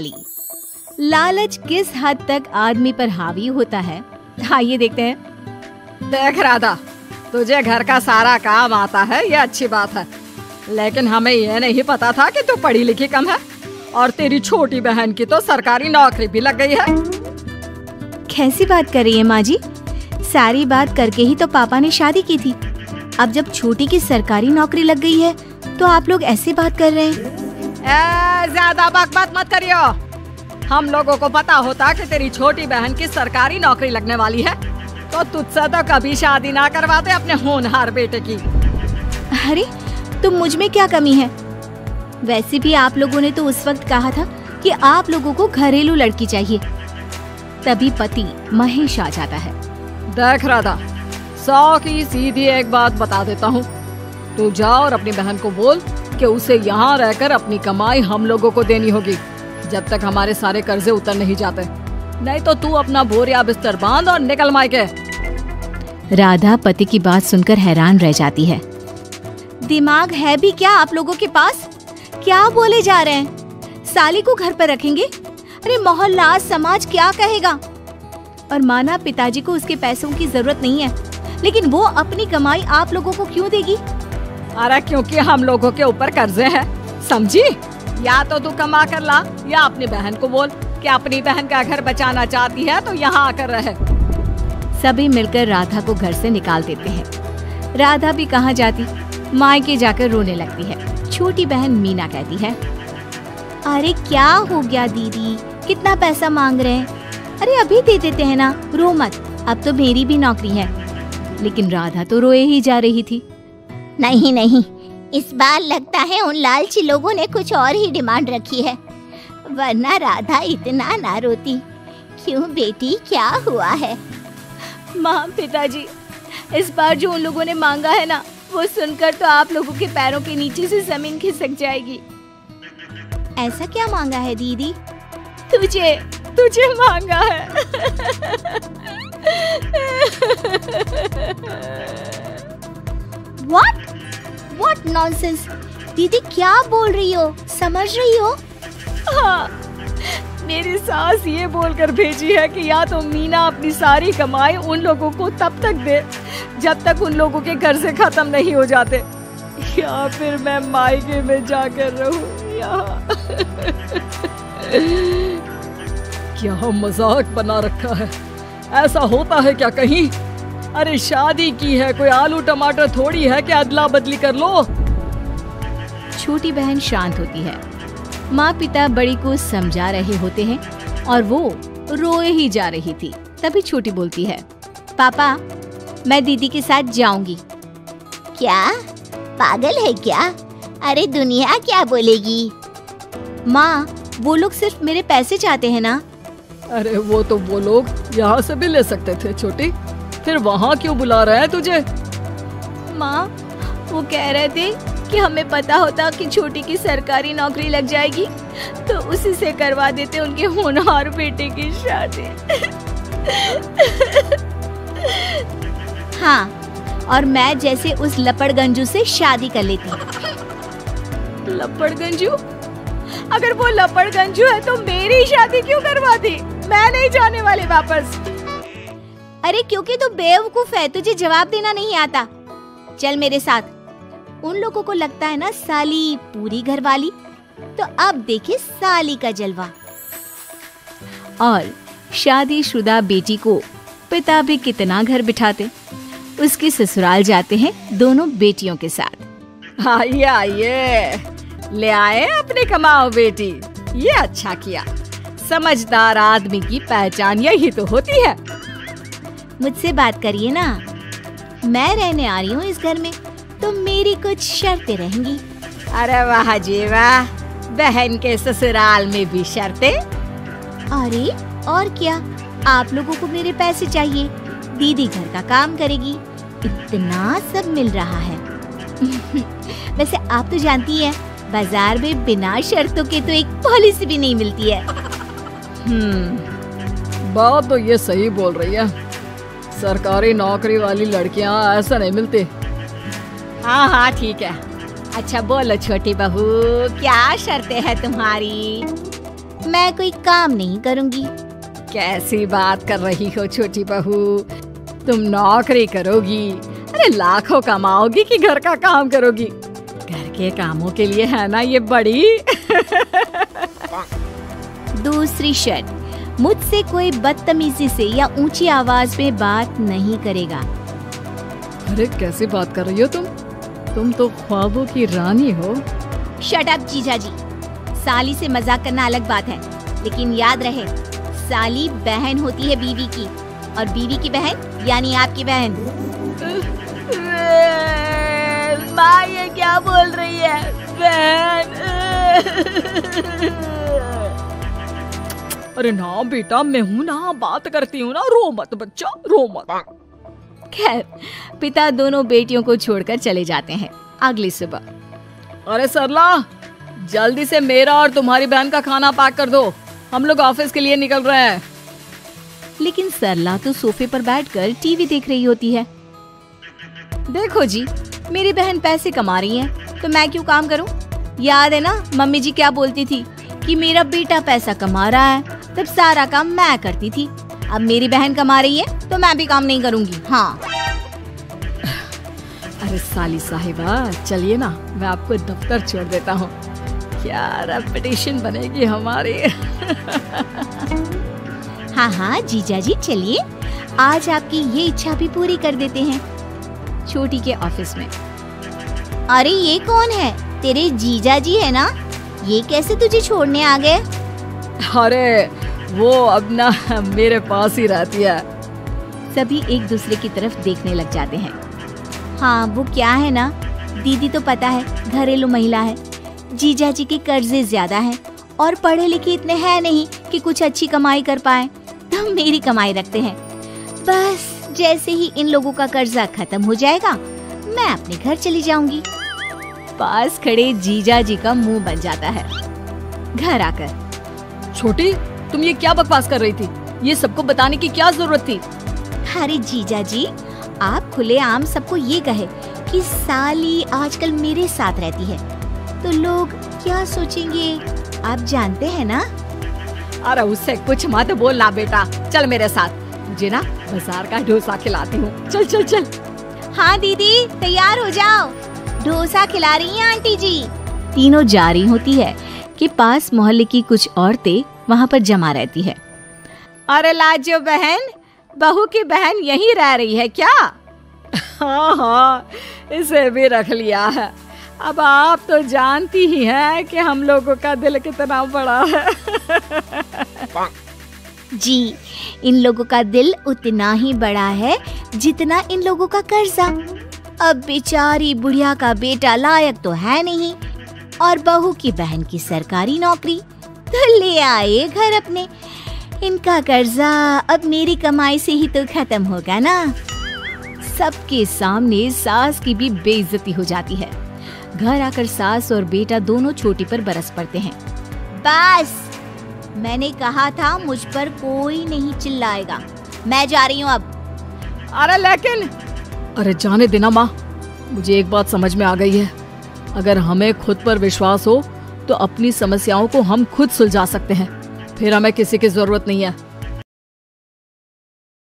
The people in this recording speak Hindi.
वाली। लालच किस हद तक आदमी पर हावी होता है? आइए देखते हैं। देख राधा तुझे घर का सारा काम आता है ये अच्छी बात है। लेकिन हमें ये नहीं पता था कि तू पढ़ी लिखी कम है और तेरी छोटी बहन की तो सरकारी नौकरी भी लग गई है। कैसी बात कर रही है माँ जी? सारी बात करके ही तो पापा ने शादी की थी। अब जब छोटी की सरकारी नौकरी लग गई है तो आप लोग ऐसी बात कर रहे हैं। ज़्यादा बकबक मत करियो। हम लोगों को पता होता कि तेरी छोटी बहन की सरकारी नौकरी लगने वाली है तो तुझसे तो कभी शादी ना करवाते अपने होनहार बेटे की। अरे तो मुझमें क्या कमी है? वैसे भी आप लोगों ने तो उस वक्त कहा था कि आप लोगों को घरेलू लड़की चाहिए। तभी पति महेश आ जाता है। देख राधा सौ की सीधी एक बात बता देता हूँ। तू जाओ और अपनी बहन को बोल कि उसे यहाँ रहकर अपनी कमाई हम लोगों को देनी होगी जब तक हमारे सारे कर्जे उतर नहीं जाते। नहीं तो तू अपना बोरिया बिस्तर बाँध और निकल मायके। राधा पति की बात सुनकर हैरान रह जाती है। दिमाग है भी क्या आप लोगों के पास? क्या बोले जा रहे हैं? साली को घर पर रखेंगे? अरे मोहल्ला समाज क्या कहेगा? और माना पिताजी को उसके पैसों की ज़रूरत नहीं है लेकिन वो अपनी कमाई आप लोगों को क्यों देगी? अरे क्योंकि हम लोगों के ऊपर कर्जे हैं। समझी? या तो तू कमा कर ला, या अपनी बहन को बोल कि अपनी बहन का घर बचाना चाहती है तो यहाँ आकर रहे। सभी मिलकर राधा को घर से निकाल देते हैं। राधा भी कहाँ जाती? मायके जाकर रोने लगती है। छोटी बहन मीना कहती है, अरे, क्या हो गया दीदी? कितना पैसा मांग रहे हैं? अरे, अभी दे देते हैं ना, रो मत। अब तो मेरी भी नौकरी है। लेकिन राधा तो रोए ही जा रही थी। नहीं नहीं। इस बार लगता है उन लालची लोगों ने कुछ और ही डिमांड रखी है। वरना राधा इतना ना रोती। क्यों बेटी क्या हुआ है? माँ पिताजी इस बार जो उन लोगों ने मांगा है ना वो सुनकर तो आप लोगों के पैरों के नीचे से ज़मीन खिसक जाएगी। ऐसा क्या मांगा है दीदी? तुझे तुझे मांगा है। व्हाट व्हाट नॉनसेंस दीदी, क्या बोल रही हो? समझ रही हो? हाँ मेरी सास ये बोलकर भेजी है कि या तो मीना अपनी सारी कमाई उन लोगों को तब तक दे, जब तक उन लोगों के घर से खत्म नहीं हो जाते, या फिर मैं मायके में जाकर रहूँ यहाँ क्या मज़ाक बना रखा है? ऐसा होता है क्या कहीं? अरे शादी की है कोई आलू टमाटर थोड़ी है कि अदला बदली कर लो। छोटी बहन शांत होती है। माँ पिता बड़ी को समझा रहे होते हैं और वो रोए ही जा रही थी तभी छोटी बोलती है पापा मैं दीदी के साथ जाऊँगी। क्या? पागल है क्या? अरे दुनिया क्या बोलेगी? माँ वो लोग सिर्फ़ मेरे पैसे चाहते हैं ना। अरे वो तो वो लोग यहाँ से भी ले सकते थे छोटी। फिर वहाँ क्यों बुला रहे हैं तुझे? माँ वो कह रहे थे कि हमें पता होता कि छोटी की सरकारी नौकरी लग जाएगी तो उसी से करवा देते उनके होनहार बेटे की शादी। हाँ और मैं जैसे उस लपड़गंजू से शादी कर लेती लपड़गंजू अगर वो लपड़गंजू है तो मेरी शादी क्यों करवा दी? मैं नहीं जाने वाली वापस। अरे, क्योंकि तू बेवकूफ़ है, तुझे जवाब देना नहीं आता। चल मेरे साथ। उन लोगों को लगता है ना, साली पूरी घर वाली तो अब देखे साली का जलवा। और शादीशुदा बेटी को पिता भी कितना घर बिठाते। उसके ससुराल जाते हैं दोनों बेटियों के साथ। आइए आइए। ले आए अपने कमाओ बेटी। ये अच्छा किया। समझदार आदमी की पहचान यही तो होती है। मुझसे बात करिए ना। मैं रहने आ रही हूँ इस घर में तो मेरी कुछ शर्तें रहेंगी। अरे वाह जी वाह बहन के ससुराल में भी शर्तें? अरे और क्या? आप लोगों को मेरे पैसे चाहिए। दीदी घर का काम करेगी। इतना सब मिल रहा है। वैसे आप तो जानती हैं बाज़ार में बिना शर्तों के तो एक पॉलिसी भी नहीं मिलती है। हम्म बात तो ये सही बोल रही है। सरकारी नौकरी वाली लड़कियाँ ऐसा नहीं मिलती। हाँ हाँ ठीक है। अच्छा बोलो छोटी बहू क्या शर्तें हैं तुम्हारी? मैं कोई काम नहीं करूँगी। कैसी बात कर रही हो छोटी बहू? तुम नौकरी करोगी अरे लाखों कमाओगी कि घर का काम करोगी। घर के कामों के लिए है ना ये बड़ी? दूसरी शर्त मुझसे कोई बदतमीजी से या ऊँची आवाज़ में बात नहीं करेगा। अरे कैसी बात कर रही हो तुम? तुम तो ख्वाबों की रानी हो। शट अप जीजा जी। साली से मज़ाक करना अलग बात है लेकिन याद रहे साली बहन होती है बीवी की और बीवी की बहन यानी आपकी बहन माँ ये क्या बोल रही है? बहन। अरे ना बेटा मैं हूँ ना बात करती हूँ ना रो मत बच्चा रो मत। खैर पिता दोनों बेटियों को छोड़कर चले जाते हैं अगली सुबह। अरे सरला जल्दी से मेरा और तुम्हारी बहन का खाना पैक कर दो। हम लोग ऑफ़िस के लिए निकल रहे हैं। लेकिन सरला तो सोफे पर बैठकर टीवी देख रही होती है। देखो जी मेरी बहन पैसे कमा रही है तो मैं क्यों काम करूँ? याद है ना मम्मी जी क्या बोलती थी कि मेरा बेटा पैसा कमा रहा है तब सारा काम मैं करती थी। अब मेरी बहन कमा रही है तो मैं भी काम नहीं करूँगी। हाँ। अरे साली साहिबा चलिए ना मैं आपको दफ्तर छोड़ देता हूँ। क्या रेपुटेशन बनेगी हमारी। हाँ हाँ जीजा जी चलिए। आज आपकी ये इच्छा भी पूरी कर देते हैं छोटी के ऑफ़िस में। अरे ये कौन है? तेरे जीजा जी है ना? ये कैसे तुझे छोड़ने आ गए? अरे वो अब ना मेरे पास ही रहती है। सभी एक दूसरे की तरफ़ देखने लग जाते हैं। हाँ वो क्या है ना? दीदी तो पता है घरेलू महिला है। जीजा जी के कर्जे ज़्यादा हैं और पढ़े लिखे इतने हैं नहीं कि कुछ अच्छी कमाई कर पाए। तो मेरी कमाई रखते हैं। बस जैसे ही इन लोगों का कर्जा खत्म हो जाएगा मैं अपने घर चली जाऊँगी। पास खड़े जीजा जी का मुँह बन जाता है। घर आकर। छोटी तुम ये क्या बकवास कर रही थी? ये सबको बताने की क्या ज़रूरत थी? अरे जीजा जी आप खुले आम सबको ये कहे कि साली आजकल मेरे साथ रहती है। तो लोग क्या सोचेंगे? आप जानते हैं ना? अरे उससे कुछ मत बोलना बेटा। चल मेरे साथ। मुझे ना बाज़ार का डोसा खिलाती हूँ। चल चल चल। हाँ दीदी तैयार हो जाओ। डोसा खिला रही हैं आंटी जी। तीनों जा रही होती है कि पास मोहल्ले की कुछ औरतें वहाँ पर जमा रहती है। अरे लाजो बहन बहू की बहन यहीं रह रही है क्या? हाँ हाँ इसे भी रख लिया है। अब आप तो जानती ही हैं कि हम लोगों का दिल कितना बड़ा है। जी इन लोगों का दिल उतना ही बड़ा है जितना इन लोगों का कर्जा। अब बेचारी बुढ़िया का बेटा लायक तो है नहीं। और बहू की बहन की सरकारी नौकरी तो ले आए घर अपने। इनका कर्जा अब मेरी कमाई से ही तो खत्म होगा ना? सबके सामने सास की भी बेइज्जती हो जाती है। घर आकर सास और बेटा दोनों छोटी पर बरस पड़ते हैं। बस! मैंने कहा था मुझ पर कोई नहीं चिल्लाएगा। मैं जा रही हूँ अब। अरे लेकिन! अरे जाने देना माँ। मुझे एक बात समझ में आ गई है। अगर हमें खुद पर विश्वास हो तो अपनी समस्याओं को हम खुद सुलझा सकते हैं। फिर हमें किसी की ज़रूरत नहीं है।